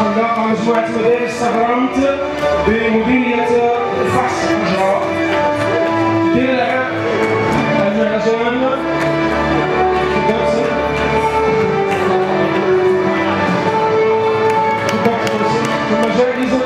الحلاقه مجموعه مدارس استغرامت بمديريه فحص الحجره درع المعجان ثم جائزه